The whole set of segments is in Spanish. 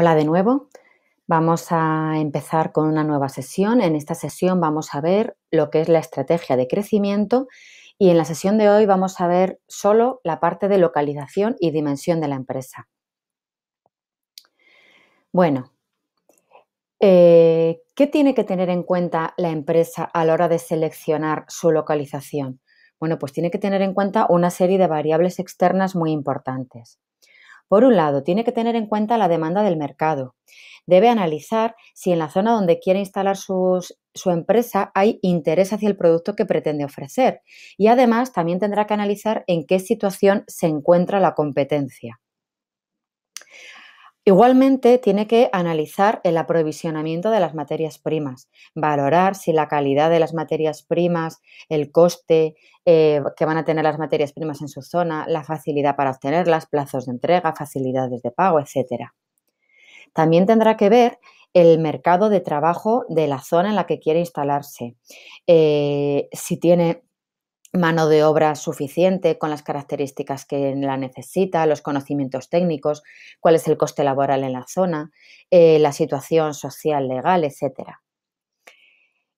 Hola de nuevo. Vamos a empezar con una nueva sesión. En esta sesión vamos a ver lo que es la estrategia de crecimiento y en la sesión de hoy vamos a ver solo la parte de localización y dimensión de la empresa. Bueno, eh, ¿qué tiene que tener en cuenta la empresa a la hora de seleccionar su localización? Bueno, pues tiene que tener en cuenta una serie de variables externas muy importantes. Por un lado, tiene que tener en cuenta la demanda del mercado. Debe analizar si en la zona donde quiere instalar su empresa hay interés hacia el producto que pretende ofrecer. Y además también tendrá que analizar en qué situación se encuentra la competencia. Igualmente, tiene que analizar el aprovisionamiento de las materias primas, valorar si la calidad de las materias primas, el coste eh, que van a tener las materias primas en su zona, la facilidad para obtenerlas, plazos de entrega, facilidades de pago, etc. También tendrá que ver el mercado de trabajo de la zona en la que quiere instalarse, eh, si tiene mano de obra suficiente con las características que la necesita, los conocimientos técnicos, cuál es el coste laboral en la zona, eh, la situación social, legal, etc.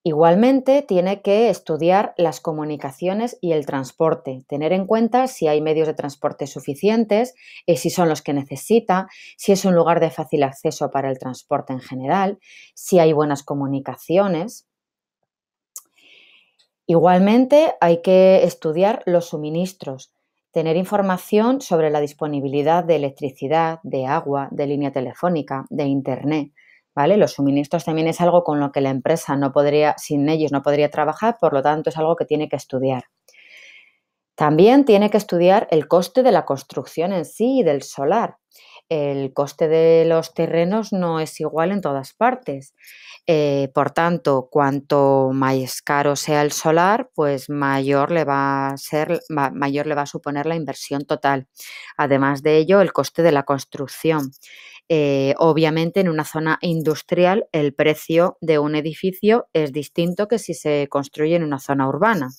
Igualmente, tiene que estudiar las comunicaciones y el transporte, tener en cuenta si hay medios de transporte suficientes, eh, si son los que necesita, si es un lugar de fácil acceso para el transporte en general, si hay buenas comunicaciones. Igualmente hay que estudiar los suministros, tener información sobre la disponibilidad de electricidad, de agua, de línea telefónica, de internet. ¿Vale? Los suministros también es algo con lo que la empresa no podría, sin ellos no podría trabajar, por lo tanto es algo que tiene que estudiar. También tiene que estudiar el coste de la construcción en sí y del solar. El coste de los terrenos no es igual en todas partes. Eh, por tanto, cuanto más caro sea el solar, pues mayor le va a ser, mayor le va a suponer la inversión total. Además de ello, el coste de la construcción. Eh, obviamente, en una zona industrial, el precio de un edificio es distinto que si se construye en una zona urbana.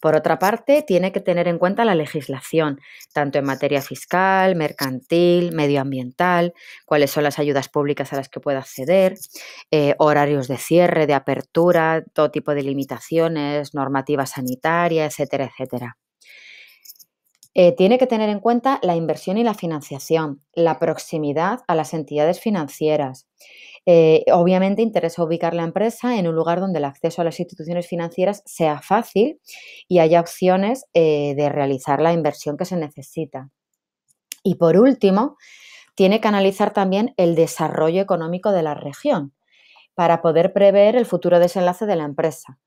Por otra parte, tiene que tener en cuenta la legislación, tanto en materia fiscal, mercantil, medioambiental, cuáles son las ayudas públicas a las que puede acceder, eh, horarios de cierre, de apertura, todo tipo de limitaciones, normativa sanitaria, etcétera, etcétera. Eh, tiene que tener en cuenta la inversión y la financiación, la proximidad a las entidades financieras, eh, obviamente interesa ubicar la empresa en un lugar donde el acceso a las instituciones financieras sea fácil y haya opciones eh, de realizar la inversión que se necesita. Y por último, tiene que analizar también el desarrollo económico de la región para poder prever el futuro desenlace de la empresa.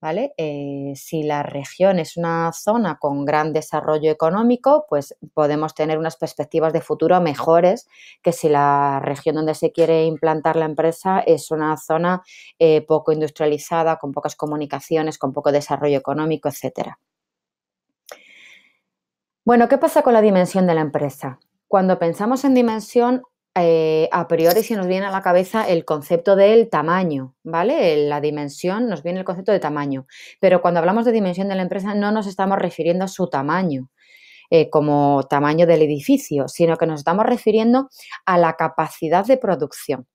¿Vale? Eh, si la región es una zona con gran desarrollo económico, pues podemos tener unas perspectivas de futuro mejores que si la región donde se quiere implantar la empresa es una zona eh, poco industrializada, con pocas comunicaciones, con poco desarrollo económico, etcétera. Bueno, ¿qué pasa con la dimensión de la empresa? Cuando pensamos en dimensión, eh, a priori se nos viene a la cabeza el concepto del tamaño, ¿vale? La dimensión, nos viene el concepto de tamaño. Pero cuando hablamos de dimensión de la empresa no nos estamos refiriendo a su tamaño. Eh, como tamaño del edificio, sino que nos estamos refiriendo a la capacidad de producción.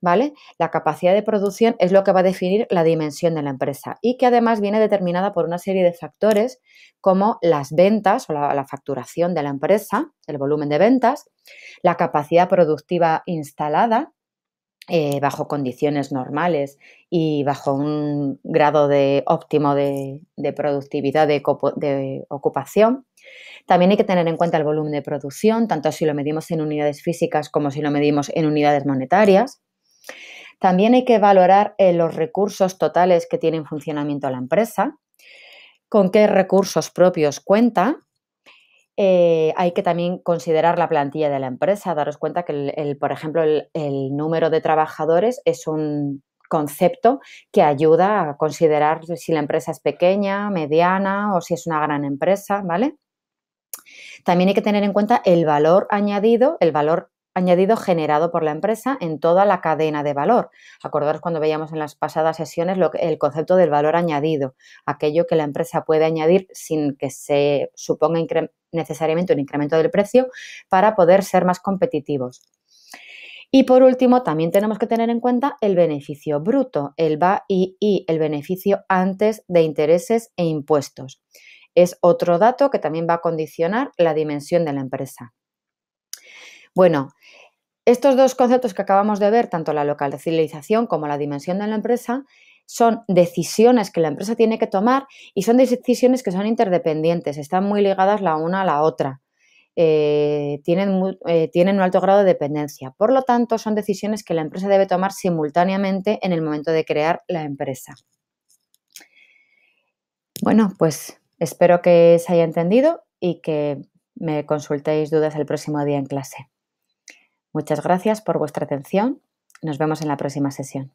¿vale? La capacidad de producción es lo que va a definir la dimensión de la empresa y que además viene determinada por una serie de factores como las ventas o la, facturación de la empresa, el volumen de ventas, la capacidad productiva instalada, eh, bajo condiciones normales y bajo un grado de óptimo de, productividad de, ocupación. También hay que tener en cuenta el volumen de producción, tanto si lo medimos en unidades físicas como si lo medimos en unidades monetarias. También hay que valorar eh, los recursos totales que tiene en funcionamiento la empresa, con qué recursos propios cuenta. Eh, hay que también considerar la plantilla de la empresa, daros cuenta que, el, por ejemplo, el, número de trabajadores es un concepto que ayuda a considerar si la empresa es pequeña, mediana o si es una gran empresa, ¿vale? También hay que tener en cuenta el valor añadido, el valor añadido generado por la empresa en toda la cadena de valor. Acordaros cuando veíamos en las pasadas sesiones el concepto del valor añadido, aquello que la empresa puede añadir sin que se suponga necesariamente un incremento del precio para poder ser más competitivos. Y por último, también tenemos que tener en cuenta el beneficio bruto, el BA y el beneficio antes de intereses e impuestos. Es otro dato que también va a condicionar la dimensión de la empresa. Bueno, estos dos conceptos que acabamos de ver, tanto la localización como la dimensión de la empresa, son decisiones que la empresa tiene que tomar y son decisiones que son interdependientes, están muy ligadas la una a la otra. Eh, tienen, eh, tienen un alto grado de dependencia. Por lo tanto, son decisiones que la empresa debe tomar simultáneamente en el momento de crear la empresa. Bueno, pues espero que se haya entendido y que me consultéis dudas el próximo día en clase. Muchas gracias por vuestra atención. Nos vemos en la próxima sesión.